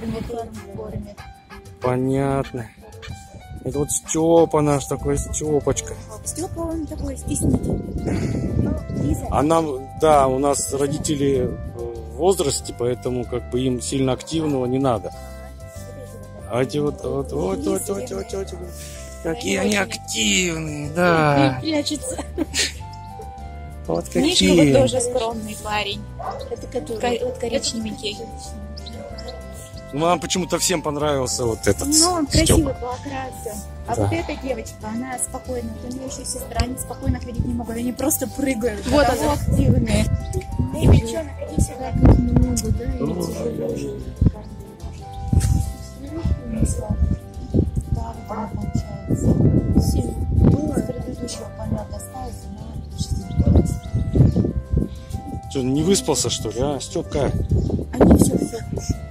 форме, форме. Понятно. Это вот Степа наш такой, Степочка. Степа, он такой стеснительный. А нам, да, у нас родители в возрасте, поэтому как бы им сильно активного не надо. А эти вот, вот, вот, вот, вот, вот, вот, вот. Какие они активные, да. прячется. Вот Мишка вот какие. тоже скромный парень. Это который? Ко- Вот коричневенький. Ну, Нам почему-то всем понравился вот этот Ну, он Степа. красивый по окрасе. А Да. вот эта девочка, она спокойно. Вот у нее еще сестра, они спокойно ходить не могут. Они просто прыгают. Вот она. активные. Эй, девчонок, иди сюда. Как много, да? и. Да, вот она получается. Сильно. Было с предыдущего помета осталось, но Что, не выспался, что ли, а? Степка, они все, все кушают.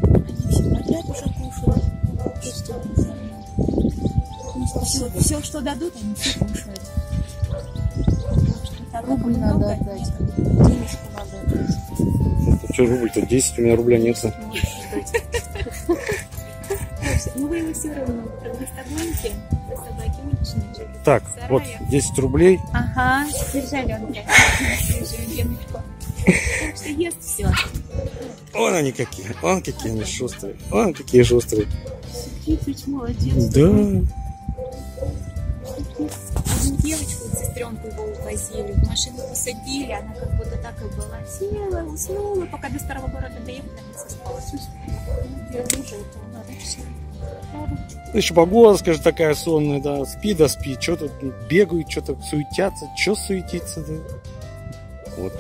Все, все, что дадут, они все кушают. Рубль много, надо отдать. Денежку надо отдать. это что, рубль-то 10, у меня рубля нет. Ну вы его все равно продиставляете, до собаки уличные. Так, вот 10 рублей. Ага. Держи, Леночку. Так что ест все. Вон они какие, вон какие они шустрые, вон какие шустрые. Кипич, молодец. Да, Одну девочку, сестренку его увозили, в машину посадили, она как будто так и была. Села, уснула, пока до старого города доехала, не соспалась. Я тоже это еще погода, скажи, такая сонная, да, спи да спи, что тут бегают, что-то суетятся, что суетиться, да? Вот.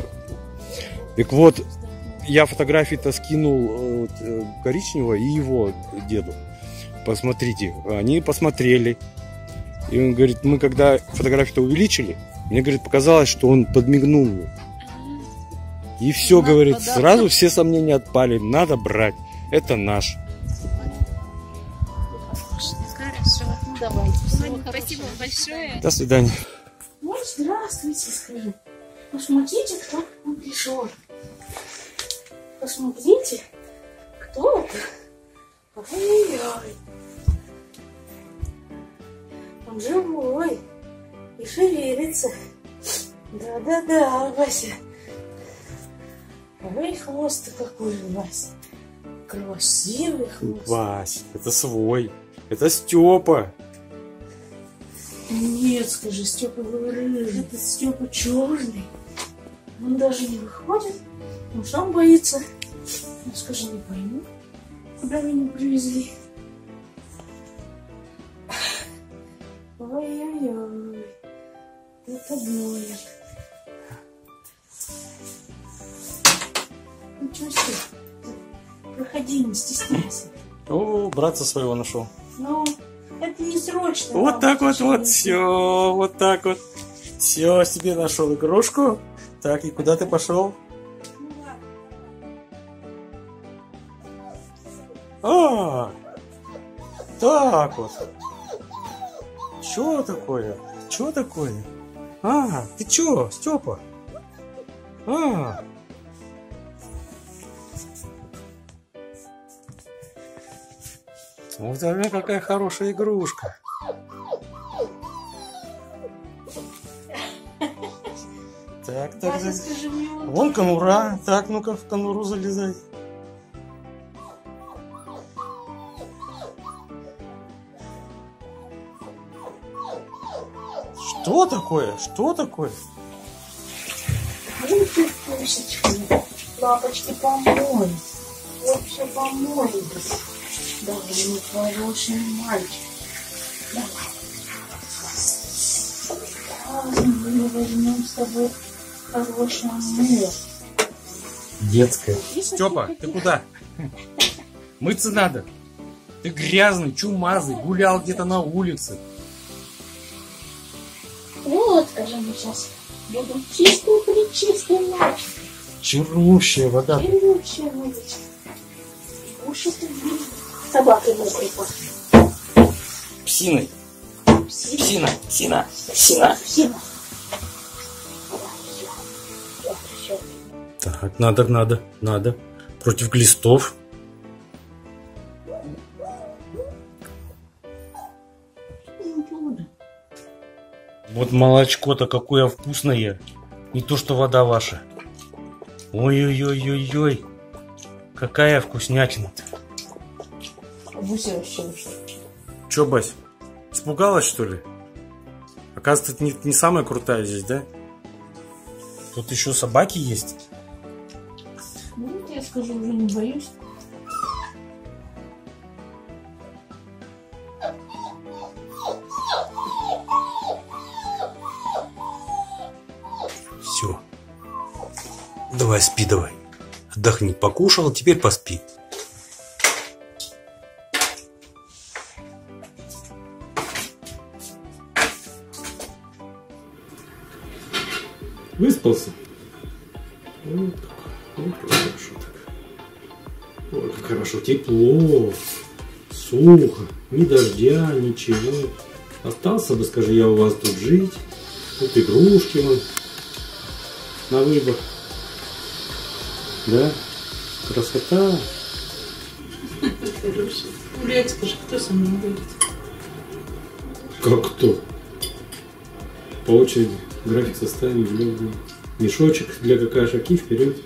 Так вот, я фотографии-то скинул э, э, коричневого и его деду. Посмотрите, они посмотрели. И он говорит, мы когда фотографию-то увеличили, мне, говорит, показалось, что он подмигнул мне. И все, Надо говорит, подарок. сразу все сомнения отпали, надо брать, это наш. Хорошо. Ну, давайте. Всего Спасибо хорошего. большое. До свидания. Ну, здравствуйте, скажи. Посмотрите, кто к нам пришел. Посмотрите, кто это. Ой-ой-ой. Он живой и шевелится. Да-да-да, Вася. Ой, хвост какой у вас. Красивый хвост. Вась, это свой. Это Степа. Нет, скажи, Степа говорит, это Степа черный. Он даже не выходит, он сам боится. Ну, скажи, не пойму, куда меня привезли. Ничего себе. Проходи, не стесняйся. О, братца своего нашел. Ну, это не срочно. Вот так вот, вот, все, вот так вот. Все, себе нашел игрушку. Так, и куда ты пошел? Ну. А, так вот. Что такое? Что такое? А, ты чё, Степа? А. Вот она какая хорошая игрушка. Так, так, скажи он Вон конура. Так, ну-ка в конуру залезай. Что такое? Что такое? Лапочки помой. Вообще помойтесь. Давай, мой хороший мальчик. Давай. Давай, мы возьмем с тобой хорошее мыло. Детская. Степа, ты куда? Мыться надо. Ты грязный, чумазый, гулял где-то на улице. Вот, скажи мне сейчас. Буду чистый, причистый мальчик. Чарущая вода. Берущая водичка. Уши ты собакой мокрой пахнет. Псиной. Пси- Псина, псина, псина. Псина. Так, надо, надо, надо. Против глистов. Вот молочко-то какое вкусное. Не то, что вода ваша. Ой-ой-ой-ой-ой. Какая вкуснятина-то. А Буся вообще. Че, Бась, испугалась, что ли? Оказывается, это не, не самая крутая здесь, да? Тут еще собаки есть. Ну, я скажу, уже не боюсь. Все. Давай, спи давай. Отдохни. Покушал, теперь поспи. Выспался? Вот как, вот как хорошо так. Ой, как хорошо. Тепло, сухо, ни дождя, ничего. Остался бы, скажи, я у вас тут жить. Тут игрушки вон на выбор. Да? Красота. Гулять, скажи, кто со мной будет? Как кто? По очереди. График составим, блин, Мешочек для какашек и вперед.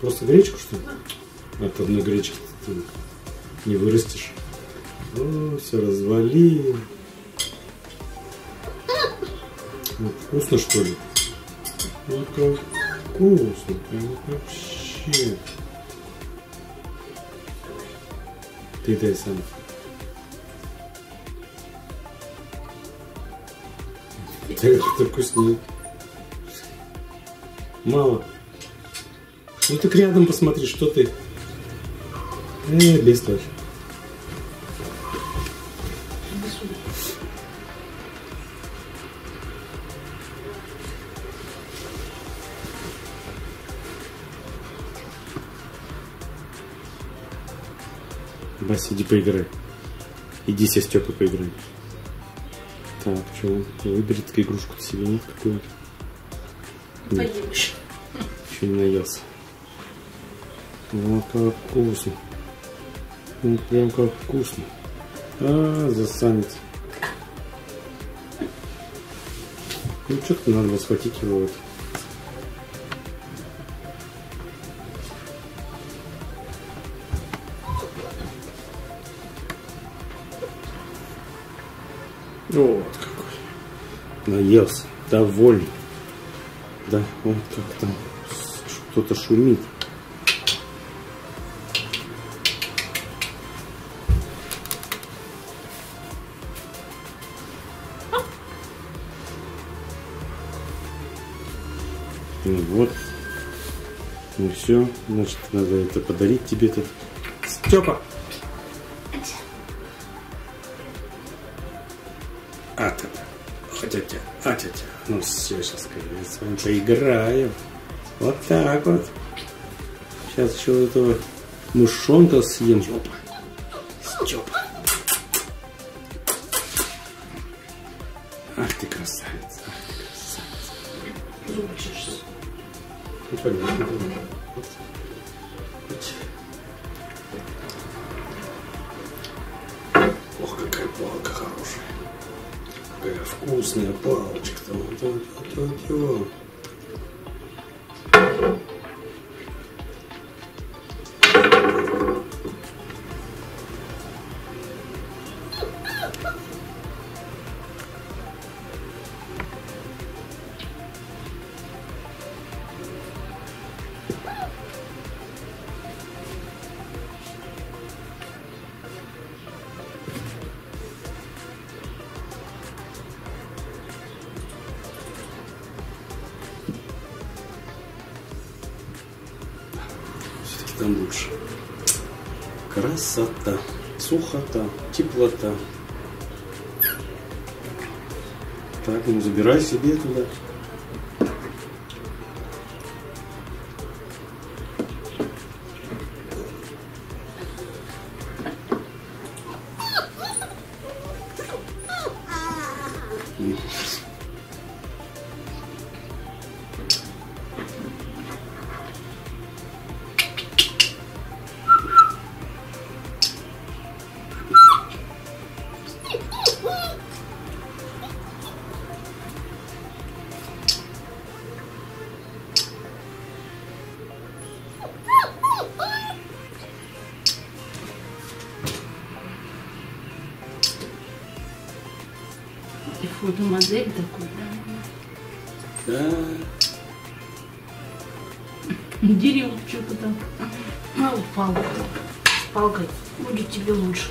Просто гречку, что ли? От одной гречки ты не вырастешь. О, все развали. Вот, вкусно, что ли? Вот как вкусно. Прям вообще. Ты дай сам. Это вкуснее. Мало. Ну так рядом посмотри, что ты. Э, без точки. Бася, иди поиграй. Иди со поиграй. Так, что, выбери ты игрушку себе нет какую-то? Нет. Поешь. Еще не наелся. Вот как вкусно. Ну, прям как вкусно. А, засанец. Ну, что-то надо схватить его. Вот. Вот какой. Наелся. Довольный. Да, вот как там что-то шумит. Ну вот. Ну все, значит, надо это подарить тебе тут. Степа! А, та А. Ну все, сейчас, я с вами поиграю. Вот так вот. Сейчас еще этого мышонка съем. Степа. Степа. Ах ты красавец, ах ты красавец. Ну, понятно. вкусная палочка-то. Там лучше. Красота, сухота, теплота. Так, ну забирай себе туда. Фотомодель такой, да? Да. Дерево что-то там. А. С палкой будет тебе лучше.